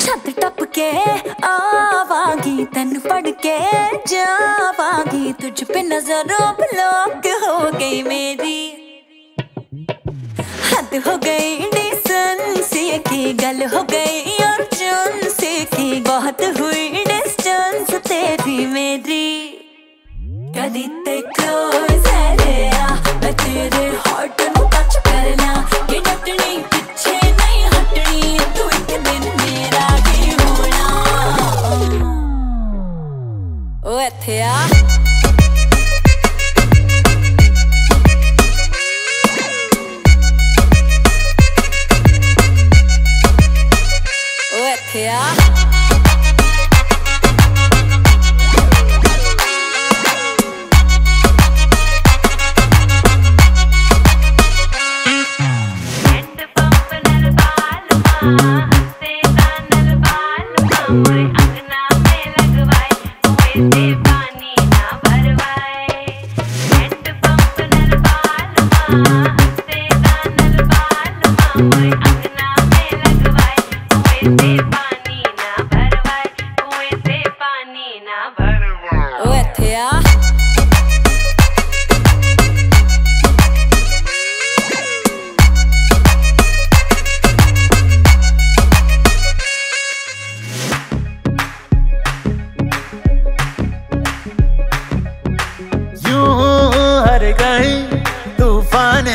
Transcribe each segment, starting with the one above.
ਛੱਤ ਟੱਪ ਕੇ ਆਵਾਂਗੀ ਤੈਨੂੰ ਪੜ ਕੇ ਜਾਵਾਂਗੀ ਤੁਝ ਪੇ ਨਜ਼ਰੋਂ ਬਲੌਕ ਹੋ ਗਈ ਮੇਰੀ ਹੱਦ ਹੋ ਗਈ गल हो गई और से की बहुत हुई डिस्टेंस तेरी मेरी। कदी ते क्लोज Yeah.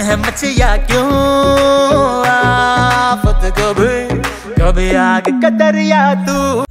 है मचिया क्यों? आफत कभी कभी आग का दरिया तू।